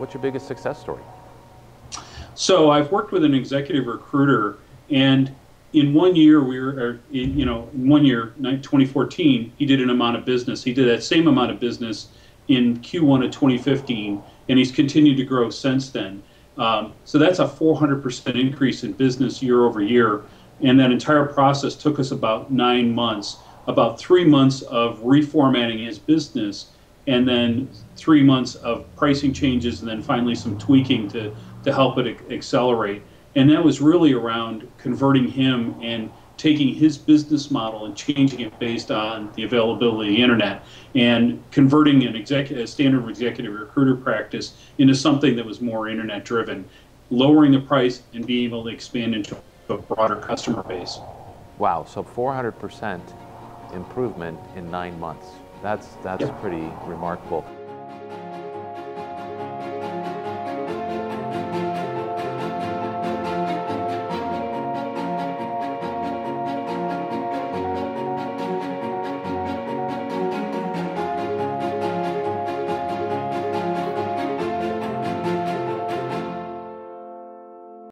what's your biggest success story? So I've worked with an executive recruiter, and in one year we were, you know, in one year, 2014, he did an amount of business. He did that same amount of business in Q1 of 2015, and he's continued to grow since then. Um, so that's a 400% increase in business year over year. And that entire process took us about nine months, about three months of reformatting his business, and then three months of pricing changes, and then finally some tweaking to, to help it accelerate. And that was really around converting him and taking his business model and changing it based on the availability of the internet and converting an executive, a standard executive recruiter practice into something that was more internet driven, lowering the price and being able to expand into a broader customer base. Wow, so 400% improvement in nine months. That's, that's pretty remarkable.